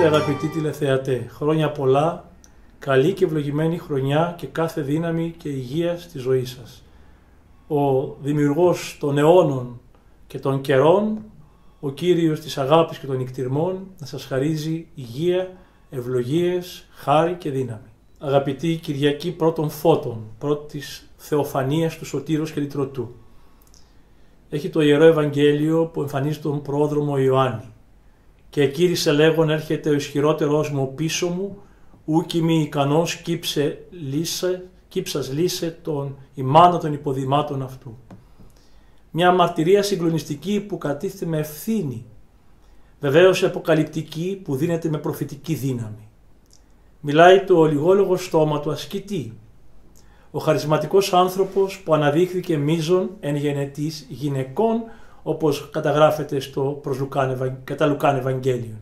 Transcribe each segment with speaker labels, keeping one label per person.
Speaker 1: Χαίρετε αγαπητοί τηλεθεατέ. Χρόνια πολλά, καλή και ευλογημένη χρονιά και κάθε δύναμη και υγεία στη ζωή σας. Ο δημιουργός των αιώνων και των καιρών, ο Κύριος της αγάπης και των νικτυρμών, να σας χαρίζει υγεία, ευλογίες, χάρη και δύναμη. Αγαπητοί Κυριακή πρώτων φώτων, πρώτης θεοφανίας του Σωτήρος και Λυτρωτού. Έχει το Ιερό Ευαγγέλιο που εμφανίζει τον πρόδρομο Ιωάννη και εκείρισε λέγον έρχεται ο ισχυρότερός μου πίσω μου, ούκη μη ικανός κύψε λύσε, κύψας λύσε τον ημάνα των υποδημάτων αυτού. Μια μαρτυρία συγκλονιστική που κατήχθη με ευθύνη, βεβαίως αποκαλυπτική που δίνεται με προφητική δύναμη. Μιλάει το ολιγόλογο στόμα του ασκητή, ο χαρισματικός άνθρωπος που αναδείχθηκε μίζων εν γενετής γυναικών όπως καταγράφεται στο προς Λουκάν, κατά Λουκάν Ευαγγέλιο.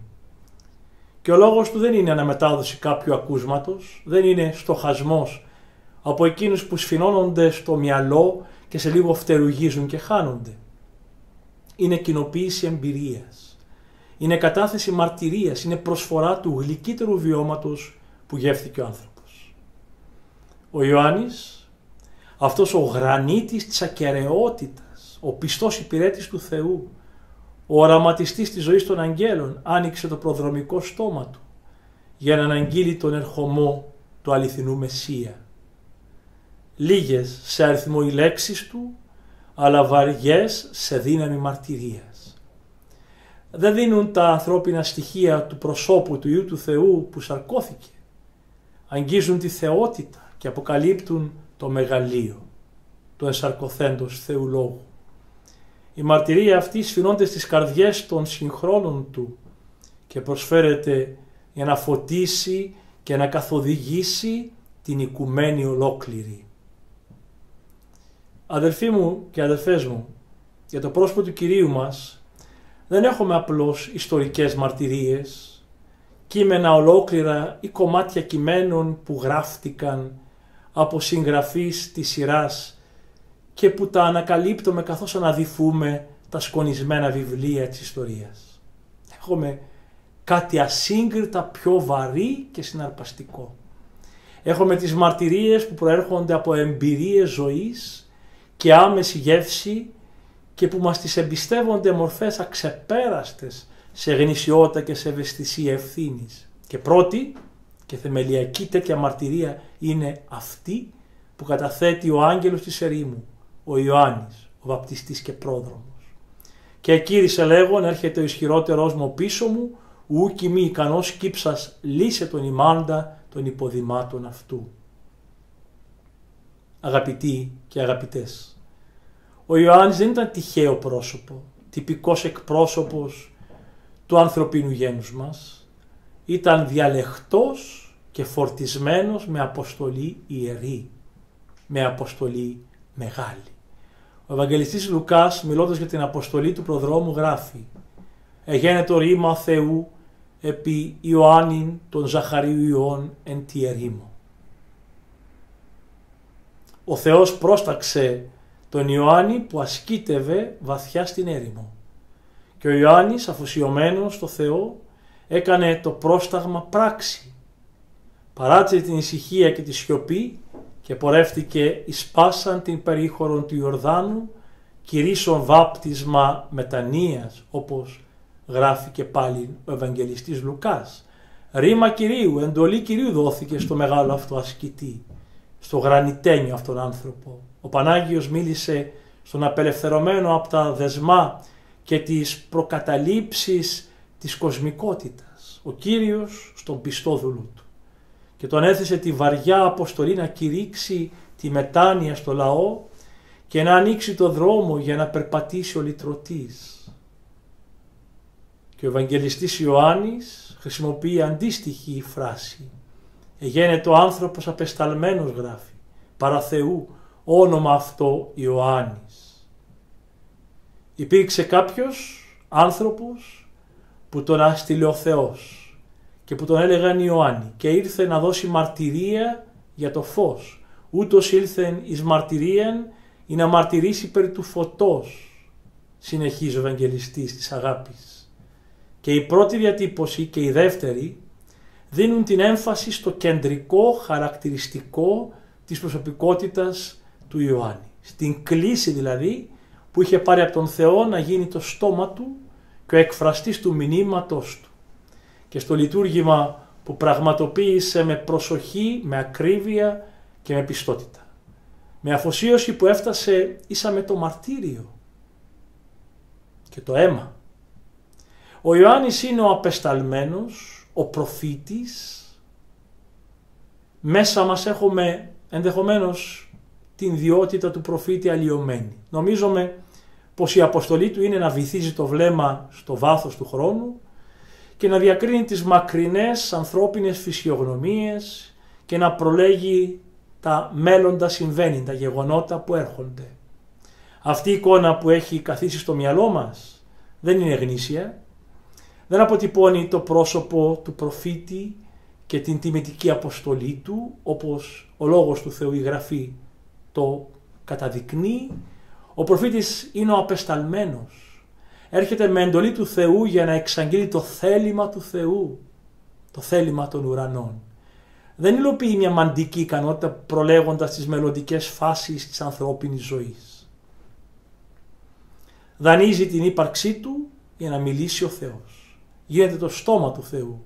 Speaker 1: Και ο λόγος του δεν είναι αναμετάδοση κάποιου ακούσματος, δεν είναι στοχασμός από εκείνους που σφινώνονται στο μυαλό και σε λίγο φτερουγίζουν και χάνονται. Είναι κοινοποίηση εμπειρίας. Είναι κατάθεση μαρτυρίας, είναι προσφορά του γλυκύτερου βιώματος που γεύθηκε ο άνθρωπος. Ο Ιωάννης, αυτός ο γρανίτης της ακαιρεότητας, ο πιστός υπηρέτης του Θεού, ο οραματιστής της ζωής των αγγέλων άνοιξε το προδρομικό στόμα του για να αναγγείλει τον ερχομό του αληθινού Μεσσία. Λίγες σε αριθμό οι λέξεις του, αλλά βαριές σε δύναμη μαρτυρίας. Δεν δίνουν τα ανθρώπινα στοιχεία του προσώπου του Ιού του Θεού που σαρκώθηκε. Αγγίζουν τη θεότητα και αποκαλύπτουν το μεγαλείο του ενσαρκωθέντος Θεού Λόγου. Η μαρτυρία αυτή σφινώνται στις καρδιές των συγχρόνων του και προσφέρεται για να φωτίσει και να καθοδηγήσει την οικουμένη ολόκληρη. Αδελφοί μου και αδελφές μου, για το πρόσωπο του Κυρίου μας δεν έχουμε απλώς ιστορικές μαρτυρίες, κείμενα ολόκληρα ή κομμάτια κειμένων που γράφτηκαν από συγγραφείς της σειράς και που τα ανακαλύπτουμε καθώς αναδυθούμε τα σκονισμένα βιβλία της ιστορίας. Έχουμε κάτι ασύγκριτα πιο βαρύ και συναρπαστικό. Έχουμε τις μαρτυρίες που προέρχονται από εμπειρίες ζωής και άμεση γεύση και που μας τις εμπιστεύονται μορφές αξεπέραστες σε γνησιότητα και σε ευαισθησία ευθύνης. Και πρώτη και θεμελιακή τέτοια μαρτυρία είναι αυτή που καταθέτει ο άγγελος της ερήμου, ο Ιωάννης, ο βαπτιστής και πρόδρομος. Και κύρισε λέγον έρχεται ο ισχυρότερός μου πίσω μου, ούκη μη ικανός κύψας λύσε τον ημάντα των υποδημάτων αυτού. Αγαπητοί και αγαπητές, ο Ιωάννης δεν ήταν τυχαίο πρόσωπο, τυπικός εκπρόσωπος του ανθρωπίνου γένους μας, ήταν διαλεχτός και φορτισμένος με αποστολή ιερή, με αποστολή μεγάλη. Ο Ευαγγελιστής Λουκάς μιλώντας για την αποστολή του προδρόμου γράφει «Εγένε το ρήμα Θεού επί Ιωάννην των Ζαχαρίου Ιωών εν τη ερήμο». Ο Θεός πρόσταξε τον Ιωάννη που ασκήτευε βαθιά στην έρημο. Και ο Ιωάννης αφοσιωμένος στο Θεό έκανε το πρόσταγμα πράξη. Παράτησε την ησυχία και τη σιωπή και πορεύτηκε εις πάσαν την περίχωρον του Ιορδάνου κηρύσσον βάπτισμα μετανοίας όπως γράφει και πάλι ο Ευαγγελιστής Λουκάς. Ρήμα Κυρίου, εντολή Κυρίου δόθηκε στο μεγάλο αυτό ασκητή, στο γρανιτένιο αυτόν άνθρωπο. Ο Πανάγιος μίλησε στον απελευθερωμένο από τα δεσμά και τις προκαταλήψεις της κοσμικότητας. Ο Κύριος στον πιστόδουλο του και τον έθεσε τη βαριά αποστολή να κηρύξει τη μετάνοια στο λαό και να ανοίξει το δρόμο για να περπατήσει ο λυτρωτής. Και ο Ευαγγελιστής Ιωάννης χρησιμοποιεί αντίστοιχη φράση. Εγένετο άνθρωπος απεσταλμένος γράφει, παρά Θεού, όνομα αυτό Ιωάννης. Υπήρξε κάποιος άνθρωπος που τον άστηλε ο Θεός και που τον έλεγαν Ιωάννη και ήρθε να δώσει μαρτυρία για το φως. Ούτως ήλθεν εις μαρτυρίαν ή να μαρτυρήσει περί του φωτός, συνεχίζει ο Ευαγγελιστής της αγάπης. Και και η πρώτη διατύπωση και η δεύτερη δίνουν την έμφαση στο κεντρικό χαρακτηριστικό της προσωπικότητας του Ιωάννη. Στην κλίση δηλαδή που είχε πάρει από τον Θεό να γίνει το στόμα του και ο εκφραστής του μηνύματος του. Και στο λειτουργήμα που πραγματοποίησε με προσοχή, με ακρίβεια και με πιστότητα. Με αφοσίωση που έφτασε ίσα με το μαρτύριο και το αίμα. Ο Ιωάννης είναι ο απεσταλμένος, ο προφήτης. Μέσα μας έχουμε ενδεχομένως την ιδιότητα του προφήτη αλλοιωμένη. Νομίζουμε πως η αποστολή του είναι να βυθίζει το βλέμμα στο βάθος του χρόνου και να διακρίνει τις μακρινές ανθρώπινες φυσιογνωμίες και να προλέγει τα μέλλοντα συμβαίνει, τα γεγονότα που έρχονται. Αυτή η εικόνα που έχει καθίσει στο μυαλό μας δεν είναι γνήσια, δεν αποτυπώνει το πρόσωπο του προφήτη και την τιμητική αποστολή του, όπως ο λόγος του Θεού η Γραφή το καταδεικνύει. Ο προφήτης είναι ο απεσταλμένος. Έρχεται με εντολή του Θεού για να εξαγγείλει το θέλημα του Θεού, το θέλημα των ουρανών. Δεν υλοποιεί μια μαντική ικανότητα προλέγοντας τις μελλοντικές φάσεις της ανθρώπινης ζωής. Δανείζει την ύπαρξή του για να μιλήσει ο Θεός. Γίνεται το στόμα του Θεού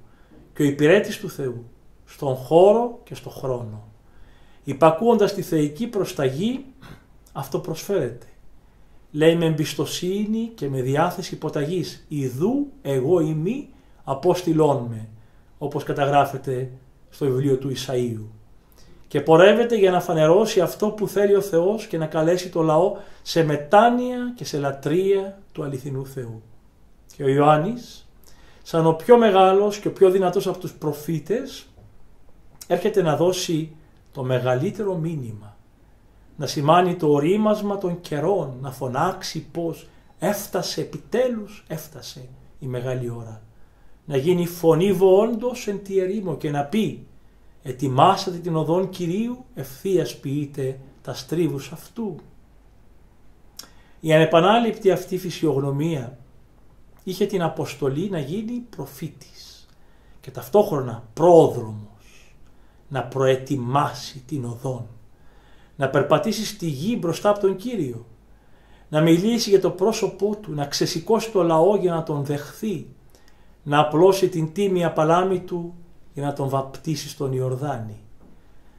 Speaker 1: και ο υπηρέτης του Θεού στον χώρο και στον χρόνο. Υπακούοντας τη θεϊκή προσταγή αυτό προσφέρεται. Λέει με εμπιστοσύνη και με διάθεση υποταγής «Ιδού εγώ ημί απόστηλών με» όπως καταγράφεται στο βιβλίο του Ισαΐου. Και πορεύεται για να φανερώσει αυτό που θέλει ο Θεός και να καλέσει το λαό σε μετάνοια και σε λατρεία του αληθινού Θεού. Και ο Ιωάννης σαν ο πιο μεγάλος και ο πιο δυνατός από τους προφήτες, έρχεται να δώσει το μεγαλύτερο μήνυμα, να σημάνει το ορίμασμα των καιρών, να φωνάξει πως έφτασε επιτέλους, έφτασε η μεγάλη ώρα. Να γίνει φωνή βοόντος εν τη ερήμο και να πει «Ετοιμάσατε την οδόν Κυρίου, ευθείας ποιείτε τα στρίβους αυτού». Η ανεπανάληπτη αυτή φυσιογνωμία είχε την αποστολή να γίνει προφήτης και ταυτόχρονα πρόδρομος, να προετοιμάσει την οδόν, να περπατήσεις στη γη μπροστά από τον Κύριο, να μιλήσει για το πρόσωπό του, να ξεσηκώσει το λαό για να τον δεχθεί, να απλώσει την τίμια παλάμη του για να τον βαπτίσει στον Ιορδάνη,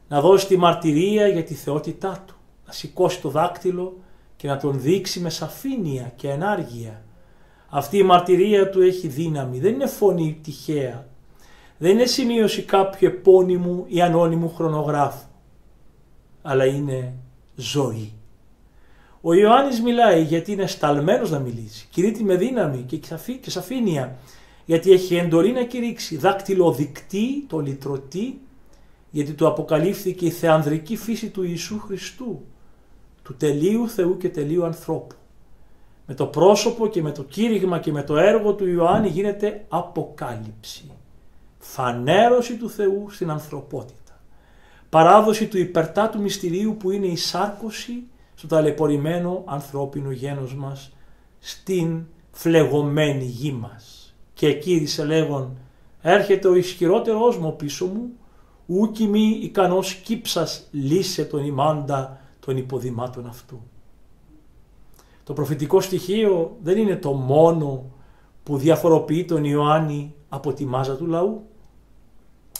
Speaker 1: να δώσει τη μαρτυρία για τη θεότητά του, να σηκώσει το δάκτυλο και να τον δείξει με σαφήνεια και ενάργεια, αυτή η μαρτυρία του έχει δύναμη, δεν είναι φωνή τυχαία. Δεν είναι σημείωση κάποιου επώνυμου ή ανώνυμου χρονογράφου. Αλλά είναι ζωή. Ο Ιωάννης μιλάει γιατί είναι σταλμένος να μιλήσει. Κηρύττει με δύναμη και σαφήνεια. Γιατί έχει εντολή να κηρύξει. Δάκτυλοδεικτή, το λυτρωτή. Γιατί του αποκαλύφθηκε η θεανδρική φύση του Ιησού Χριστού. Του τελείου Θεού και τελείου ανθρώπου με το πρόσωπο και με το κήρυγμα και με το έργο του Ιωάννη γίνεται αποκάλυψη. Φανέρωση του Θεού στην ανθρωπότητα. Παράδοση του υπερτάτου μυστηρίου που είναι η σάρκωση στο ταλαιπωρημένο ανθρώπινο γένος μας στην φλεγωμένη γη μας. Και εκεί λέγον έρχεται ο ισχυρότερός μου πίσω μου ούκη μη ικανός κύψας λύσε τον ημάντα των υποδημάτων αυτού. Το προφητικό στοιχείο δεν είναι το μόνο που διαφοροποιεί τον Ιωάννη από τη μάζα του λαού.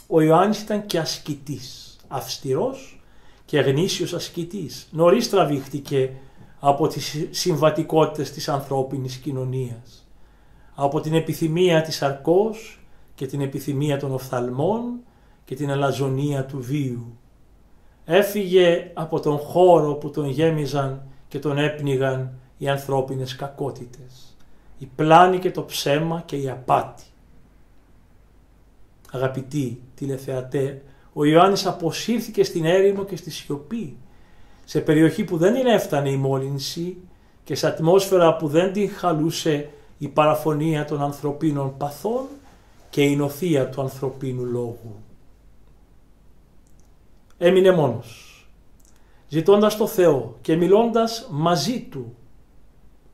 Speaker 1: Ο Ιωάννης ήταν και ασκητής, αυστηρός και γνήσιος ασκητής. Νωρίς τραβήχτηκε από τις συμβατικότητες της ανθρώπινης κοινωνίας. Από την επιθυμία της αρκός και την επιθυμία των οφθαλμών και την αλαζονία του βίου. Έφυγε από τον χώρο που τον γέμιζαν και τον έπνιγαν οι ανθρώπινες κακότητες, η πλάνη και το ψέμα και η απάτη. Αγαπητοί τηλεθεατέ, ο Ιωάννης αποσύρθηκε στην έρημο και στη σιωπή, σε περιοχή που δεν είναι έφτανε η μόλυνση και σε ατμόσφαιρα που δεν την χαλούσε η παραφωνία των ανθρωπίνων παθών και η νοθεία του ανθρωπίνου λόγου. Έμεινε μόνος, ζητώντας το Θεό και μιλώντας μαζί Του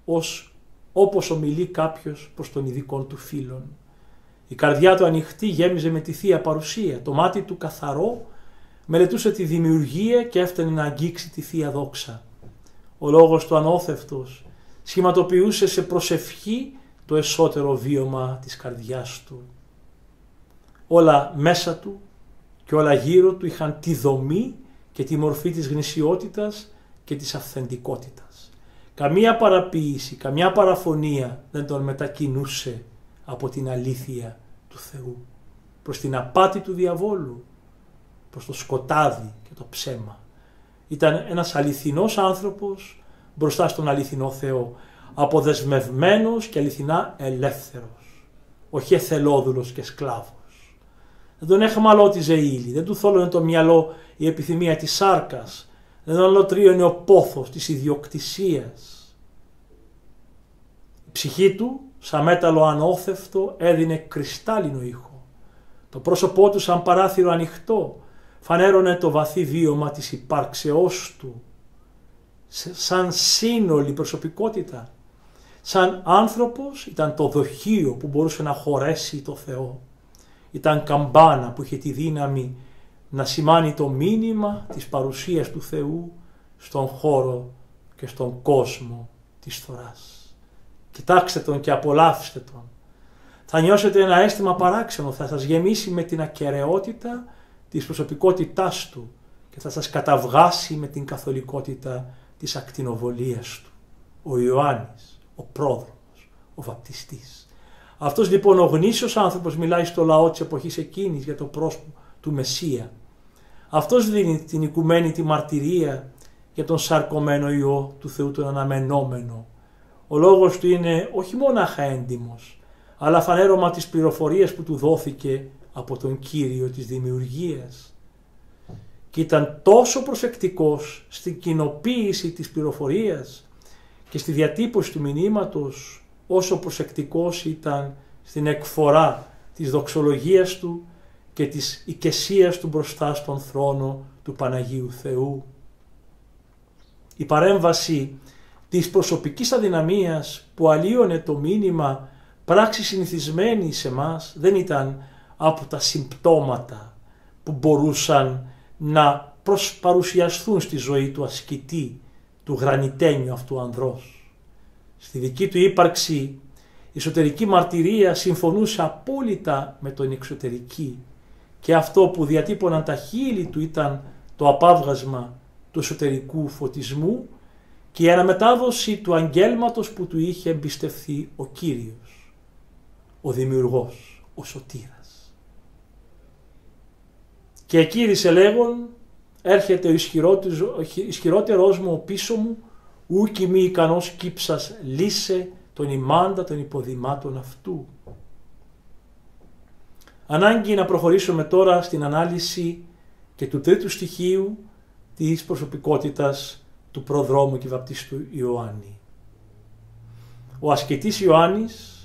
Speaker 1: ως όπως ομιλεί κάποιος προς τον ειδικό του φίλον. Η καρδιά του ανοιχτή γέμιζε με τη Θεία Παρουσία, το μάτι του καθαρό μελετούσε τη δημιουργία και έφτανε να αγγίξει τη Θεία Δόξα. Ο λόγος του ανώθευτος σχηματοποιούσε σε προσευχή το εσωτερό βίωμα της καρδιάς του. Όλα μέσα του και όλα γύρω του είχαν τη δομή και τη μορφή της γνησιότητας και της αυθεντικότητας. Καμία παραποίηση, καμιά παραφωνία δεν τον μετακινούσε από την αλήθεια του Θεού προς την απάτη του διαβόλου, προς το σκοτάδι και το ψέμα. Ήταν ένας αληθινός άνθρωπος μπροστά στον αληθινό Θεό, αποδεσμευμένος και αληθινά ελεύθερος, όχι εθελόδουλος και σκλάβος. Δεν τον έχμαλώτιζε η ύλη, δεν του θόλωνε το μυαλό η επιθυμία της σάρκας, δεν τον αλωτρίωνε ο πόθος της ιδιοκτησίας. Η ψυχή του, σαν μέταλλο ανώθευτο, έδινε κρυστάλλινο ήχο. Το πρόσωπό του σαν παράθυρο ανοιχτό, φανέρωνε το βαθύ βίωμα της υπάρξεώς του, σαν σύνολη προσωπικότητα. Σαν άνθρωπος ήταν το δοχείο που μπορούσε να χωρέσει το Θεό. Ήταν καμπάνα που είχε τη δύναμη να σημάνει το μήνυμα της παρουσίας του Θεού στον χώρο και στον κόσμο της θωράς. Κοιτάξτε τον και απολαύστε τον. Θα νιώσετε ένα αίσθημα παράξενο, θα σας γεμίσει με την ακαιρεότητα της προσωπικότητάς του και θα σας καταβγάσει με την καθολικότητα της ακτινοβολίας του. Ο Ιωάννης, ο πρόδρομος, ο βαπτιστής. Αυτός λοιπόν ο γνήσιος άνθρωπος μιλάει στο λαό της εποχής εκείνης για το πρόσωπο του Μεσσία. Αυτός δίνει την οικουμένη τη μαρτυρία για τον σαρκωμένο Υιό του Θεού τον αναμενόμενο. Ο λόγος του είναι όχι μόνο έντιμος, αλλά φανέρωμα της πληροφορίας που του δόθηκε από τον Κύριο της Δημιουργίας. Και ήταν τόσο προσεκτικός στην κοινοποίηση της πληροφορίας και στη διατύπωση του μηνύματος όσο προσεκτικός ήταν στην εκφορά της δοξολογίας του και της οικεσίας του μπροστά στον θρόνο του Παναγίου Θεού. Η παρέμβαση της προσωπικής αδυναμίας που αλλίωνε το μήνυμα πράξη συνηθισμένη σε μας δεν ήταν από τα συμπτώματα που μπορούσαν να προσπαρουσιαστούν στη ζωή του ασκητή, του γρανιτένιου αυτού ανδρός. Στη δική του ύπαρξη η εσωτερική μαρτυρία συμφωνούσε απόλυτα με τον εξωτερική και αυτό που διατύπωναν τα χείλη του ήταν το απάβγασμα του εσωτερικού φωτισμού και η αναμετάδοση του αγγέλματος που του είχε εμπιστευθεί ο Κύριος, ο Δημιουργός, ο Σωτήρας. Και εκείρισε λέγον, έρχεται ο ισχυρότερός μου πίσω μου, ούκη μη ικανός κύψας λύσε τον ημάντα των υποδημάτων αυτού. Ανάγκη να προχωρήσουμε τώρα στην ανάλυση και του τρίτου στοιχείου της προσωπικότητας του προδρόμου και βαπτίστου Ιωάννη. Ο ασκητής Ιωάννης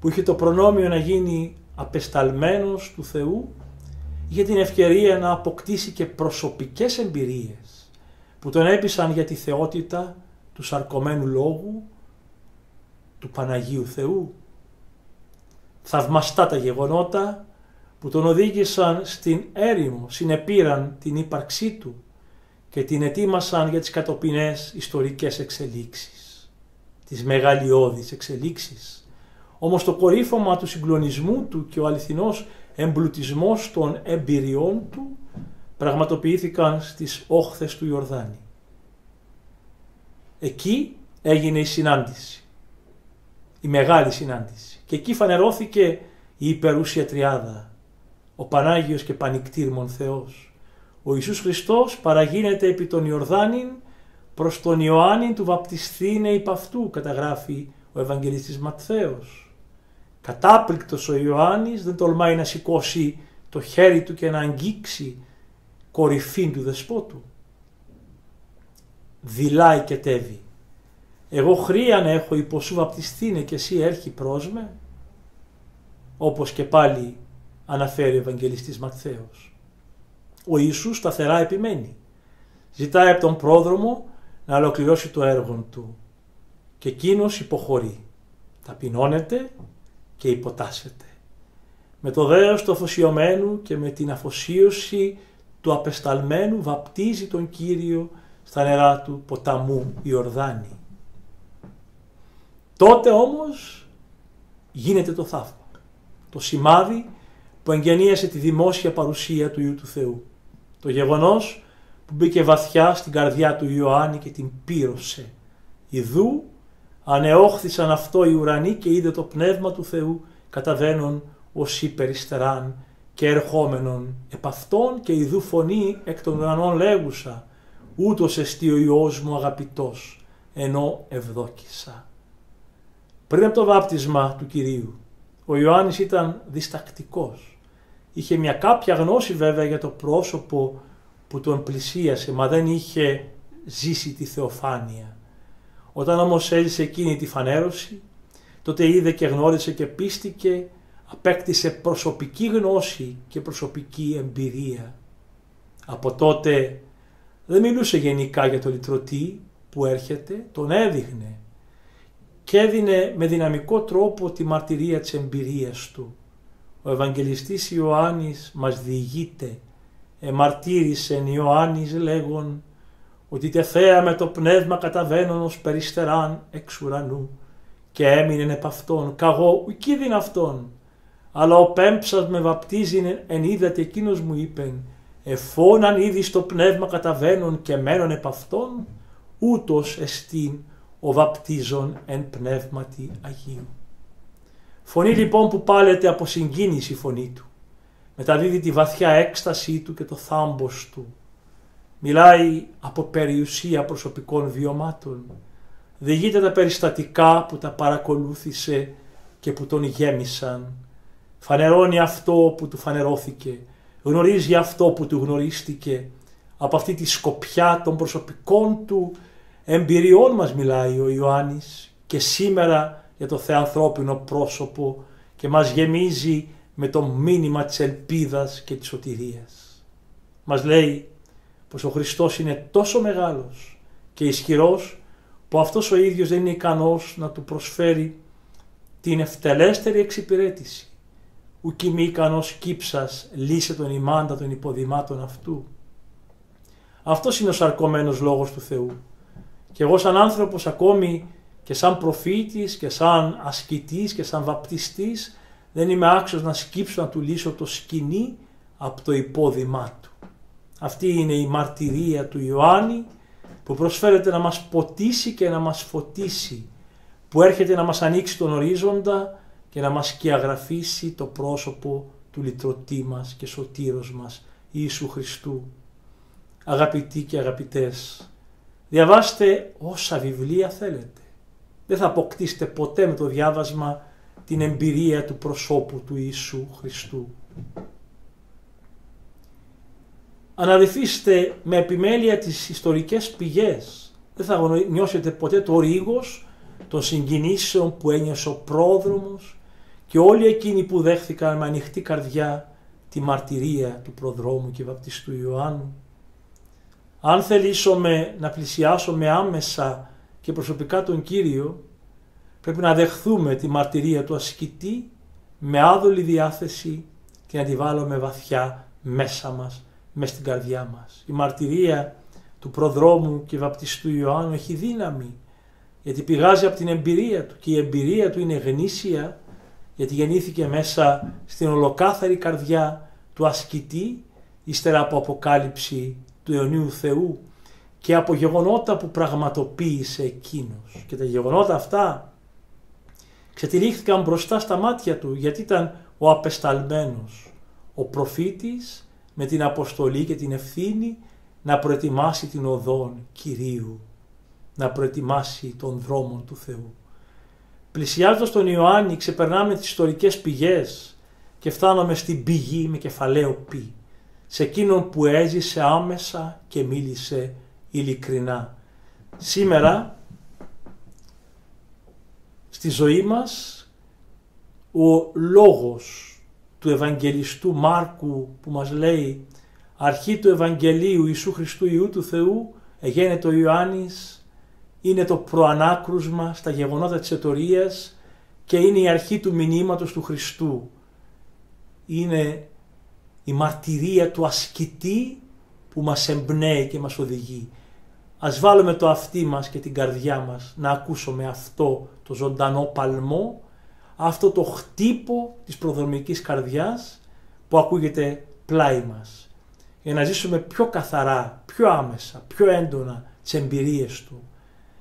Speaker 1: που είχε το προνόμιο να γίνει απεσταλμένος του Θεού είχε την ευκαιρία να αποκτήσει και προσωπικές εμπειρίες που τον έπεισαν για τη θεότητα του σαρκωμένου λόγου του Παναγίου Θεού. Θαυμαστά τα γεγονότα που τον οδήγησαν στην έρημο, συνεπήραν την ύπαρξή του και την ετοίμασαν για τις κατοπινές ιστορικές εξελίξεις, τις μεγαλειώδεις εξελίξεις. Όμως το κορύφωμα του συγκλονισμού του και ο αληθινός εμπλουτισμός των εμπειριών του πραγματοποιήθηκαν στις όχθες του Ιορδάνη. Εκεί έγινε η συνάντηση, η μεγάλη συνάντηση και εκεί φανερώθηκε η υπερούσια τριάδα, ο Πανάγιος και Πανικτήρμον Θεός. Ο Ιησούς Χριστός παραγίνεται επί τον Ιορδάνην προς τον Ιωάννη του βαπτιστήνε υπ' αυτού, καταγράφει ο Ευαγγελιστής Ματθαίος. Κατάπληκτος ο Ιωάννης δεν τολμάει να σηκώσει το χέρι του και να αγγίξει κορυφή του δεσπότου. Δηλάει και τέβει. Εγώ χρίαν έχω υποσού βαπτιστήνε και εσύ έρχει προς με. Όπως και πάλι αναφέρει ο Ευαγγελιστής Ματθαίος. Ο Ιησούς σταθερά επιμένει. Ζητάει από τον πρόδρομο να ολοκληρώσει το έργο του και εκείνος υποχωρεί. ταπεινώνεται και υποτάσσεται. Με το δέος του αφοσιωμένου και με την αφοσίωση του απεσταλμένου βαπτίζει τον Κύριο στα νερά του ποταμού Ιορδάνη. Τότε όμως γίνεται το θαύμα. Το σημάδι που εγγενίασε τη δημόσια παρουσία του Υιού του Θεού. Το γεγονός που μπήκε βαθιά στην καρδιά του Ιωάννη και την πύρωσε. Ιδού ανεόχθησαν αυτό οι ουρανοί και είδε το πνεύμα του Θεού καταβαίνουν ως υπεριστεράν και ερχόμενον επ' αυτόν και ιδού φωνή εκ των ουρανών λέγουσα ούτως εστί ο Υιός μου αγαπητός ενώ ευδόκησα. Πριν από το βάπτισμα του Κυρίου ο Ιωάννης ήταν διστακτικός. Είχε μια κάποια γνώση βέβαια για το πρόσωπο που τον πλησίασε μα δεν είχε ζήσει τη θεοφάνεια. Όταν όμως έζησε εκείνη τη φανέρωση τότε είδε και γνώρισε και πίστηκε απέκτησε προσωπική γνώση και προσωπική εμπειρία. Από τότε δεν μιλούσε γενικά για το λυτρωτή που έρχεται, τον έδειχνε και έδινε με δυναμικό τρόπο τη μαρτυρία της εμπειρίας του. Ο Ευαγγελιστής Ιωάννης μας διηγείται, εμαρτύρησεν Ιωάννης λέγον, ότι τεθέα με το πνεύμα καταβαίνουν ως περιστεράν εξ ουρανού και έμεινε επ' αυτόν, καγώ ουκίδιν αυτόν, αλλά ο πέμψας με βαπτίζει εν είδατε εκείνος μου είπεν, εφόναν ήδη στο πνεύμα καταβαίνουν και μένουν επ' αυτόν, ούτως εστίν ο βαπτίζων εν πνεύματι Αγίου. Φωνή λοιπόν που πάλεται από συγκίνηση η φωνή του, μεταδίδει τη βαθιά έκστασή του και το θάμπος του, μιλάει από περιουσία προσωπικών βιωμάτων, διηγείται τα περιστατικά που τα παρακολούθησε και που τον γέμισαν, φανερώνει αυτό που του φανερώθηκε, γνωρίζει αυτό που του γνωρίστηκε, από αυτή τη σκοπιά των προσωπικών του εμπειριών μας μιλάει ο Ιωάννης. Και σήμερα για το θεανθρώπινο πρόσωπο και μας γεμίζει με το μήνυμα της ελπίδας και της σωτηρίας. Μας λέει πως ο Χριστός είναι τόσο μεγάλος και ισχυρός που αυτός ο ίδιος δεν είναι ικανός να του προσφέρει την ευτελέστερη εξυπηρέτηση. Ουκ μη ικανός κύψας λύσε τον ημάντα των υποδημάτων αυτού. Αυτός είναι ο σαρκωμένος λόγος του Θεού. Και εγώ σαν άνθρωπος ακόμη και σαν προφήτης και σαν ασκητής και σαν βαπτιστής δεν είμαι άξιος να σκύψω να του λύσω το σκηνή από το υπόδημά του. Αυτή είναι η μαρτυρία του Ιωάννη που προσφέρεται να μας ποτίσει και να μας φωτίσει, που έρχεται να μας ανοίξει τον ορίζοντα και να μας σκιαγραφίσει το πρόσωπο του λυτρωτή μας και σωτήρος μας Ιησού Χριστού. Αγαπητοί και αγαπητές, διαβάστε όσα βιβλία θέλετε. Δεν θα αποκτήσετε ποτέ με το διάβασμα την εμπειρία του προσώπου του Ιησού Χριστού. Αναδυθήστε με επιμέλεια τις ιστορικές πηγές. Δεν θα νιώσετε ποτέ το ρίγος των συγκινήσεων που ένιωσε ο πρόδρομος και όλοι εκείνοι που δέχθηκαν με ανοιχτή καρδιά τη μαρτυρία του προδρόμου και βαπτιστού Ιωάννου. Αν θελήσουμε να πλησιάσουμε άμεσα και προσωπικά τον Κύριο, πρέπει να δεχθούμε τη μαρτυρία του ασκητή με άδολη διάθεση και να τη βάλουμε βαθιά μέσα μας μες στην καρδιά μας. Η μαρτυρία του προδρόμου και βαπτιστού Ιωάννου έχει δύναμη γιατί πηγάζει από την εμπειρία του και η εμπειρία του είναι γνήσια γιατί γεννήθηκε μέσα στην ολοκάθαρη καρδιά του ασκητή ύστερα από αποκάλυψη του αιωνίου Θεού και από γεγονότα που πραγματοποίησε εκείνος. Και τα γεγονότα αυτά ξετυλίχθηκαν μπροστά στα μάτια του γιατί ήταν ο απεσταλμένος, ο προφήτης με την αποστολή και την ευθύνη να προετοιμάσει την οδόν Κυρίου, να προετοιμάσει τον δρόμο του Θεού. Πλησιάζοντας τον Ιωάννη ξεπερνάμε τις ιστορικές πηγές και φτάνουμε στην πηγή με κεφαλαίο πι, σε εκείνον που έζησε άμεσα και μίλησε ειλικρινά. Σήμερα στη ζωή μας ο λόγος του Ευαγγελιστού Μάρκου που μας λέει αρχή του Ευαγγελίου Ιησού Χριστού Ιού του Θεού εγένετο ο Ιωάννης είναι το προανάκρουσμα στα γεγονότα της ετορίας και είναι η αρχή του μηνύματος του Χριστού. Είναι η μαρτυρία του ασκητή που μας εμπνέει και μας οδηγεί. Ας βάλουμε το αυτί μας και την καρδιά μας να ακούσουμε αυτό το ζωντανό παλμό, αυτό το χτύπο της προδρομικής καρδιάς που ακούγεται πλάι μας. Για να ζήσουμε πιο καθαρά, πιο άμεσα, πιο έντονα τις εμπειρίες Του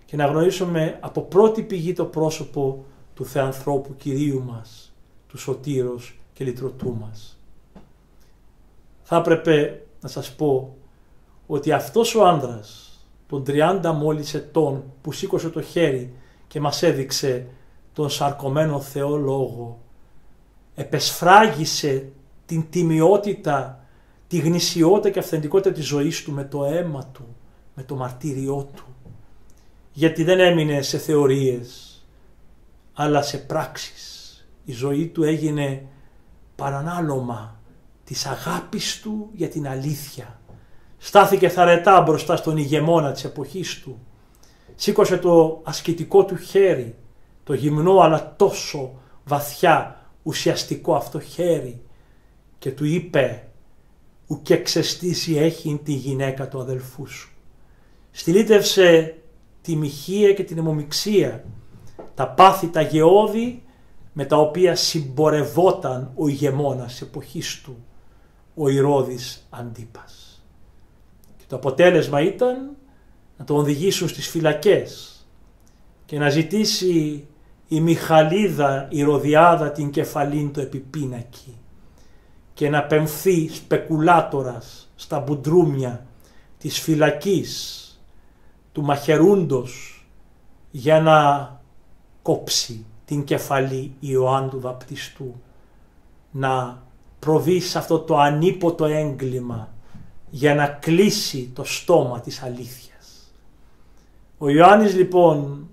Speaker 1: και να γνωρίσουμε από πρώτη πηγή το πρόσωπο του Θεανθρώπου Κυρίου μας, του Σωτήρος και Λυτρωτού μας. Θα έπρεπε να σας πω ότι αυτός ο άνδρας των 30 μόλις ετών που σήκωσε το χέρι και μας έδειξε τον σαρκωμένο Θεό Λόγο επεσφράγισε την τιμιότητα, τη γνησιότητα και αυθεντικότητα της ζωής του με το αίμα του, με το μαρτύριό του. Γιατί δεν έμεινε σε θεωρίες, αλλά σε πράξεις. Η ζωή του έγινε παρανάλωμα της αγάπης του για την αλήθεια. Στάθηκε θαρετά μπροστά στον ηγεμόνα της εποχής του. Σήκωσε το ασκητικό του χέρι, το γυμνό αλλά τόσο βαθιά ουσιαστικό αυτό χέρι και του είπε «Ουκ ξεστήσει έχει τη γυναίκα του αδελφού σου». Στηλίτευσε τη μοιχεία και την αιμομιξία τα πάθη τα γεώδη με τα οποία συμπορευόταν ο ηγεμόνας εποχής του, ο Ηρώδης Αντίπας. Και το αποτέλεσμα ήταν να τον οδηγήσουν στις φυλακές και να ζητήσει η Μιχαλίδα η Ροδιάδα την κεφαλήν του επιπίνακι και να πεμφθεί σπεκουλάτορας στα μπουντρούμια της φυλακής του μαχαιρούντος για να κόψει την κεφαλή Ιωάννου Βαπτιστού, να προβεί σε αυτό το ανίποτο έγκλημα για να κλείσει το στόμα της αλήθειας. Ο Ιωάννης λοιπόν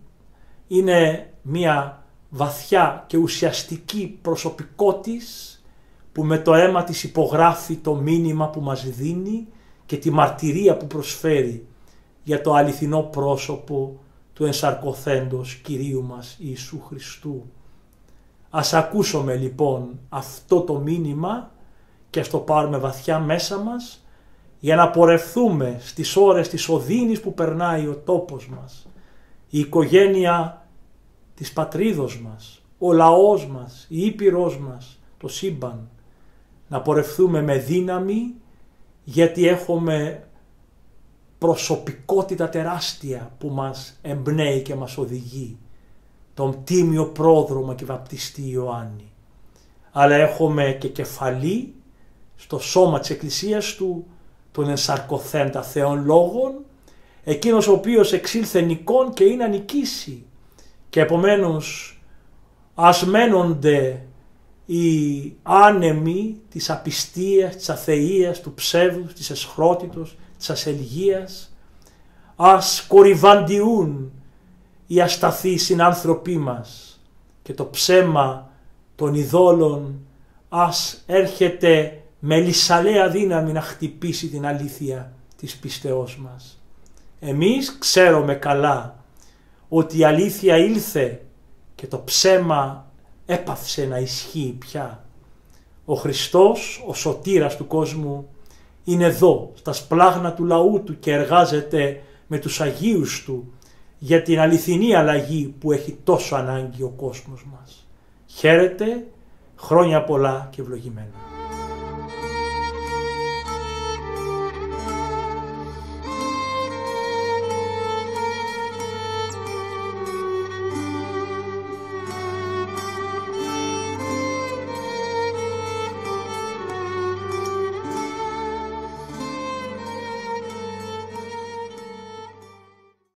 Speaker 1: είναι μια βαθιά και ουσιαστική προσωπικότης που με το αίμα της υπογράφει το μήνυμα που μας δίνει και τη μαρτυρία που προσφέρει για το αληθινό πρόσωπο του ενσαρκωθέντος Κυρίου μας Ιησού Χριστού. Ας ακούσουμε λοιπόν αυτό το μήνυμα και ας το πάρουμε βαθιά μέσα μας για να πορευθούμε στις ώρες της οδύνης που περνάει ο τόπος μας, η οικογένεια της πατρίδος μας, ο λαός μας, η Ήπειρός μας, το σύμπαν. Να πορευθούμε με δύναμη γιατί έχουμε προσωπικότητα τεράστια που μας εμπνέει και μας οδηγεί. Τον τίμιο πρόδρομο και βαπτιστή Ιωάννη. Αλλά έχουμε και κεφαλή στο σώμα της Εκκλησίας του τον ενσαρκωθέντα θεών λόγων, εκείνος ο οποίος εξήλθε νικών και είναι ανικήσει και επομένως ας μένονται οι άνεμοι της απιστίας, της αθείας, του ψεύδους, της εσχρότητος, της ασελγίας, ας κορυβαντιούν οι ασταθείς συνάνθρωποι μας και το ψέμα των ειδόλων ας έρχεται με λυσαλέα δύναμη να χτυπήσει την αλήθεια της πιστεώς μας. Εμείς ξέρουμε καλά ότι η αλήθεια ήλθε και το ψέμα έπαυσε να ισχύει πια. Ο Χριστός, ο σωτήρας του κόσμου, είναι εδώ, στα σπλάγνα του λαού του και εργάζεται με τους Αγίους του για την αληθινή αλλαγή που έχει τόσο ανάγκη ο κόσμος μας. Χαίρετε, χρόνια πολλά και ευλογημένα.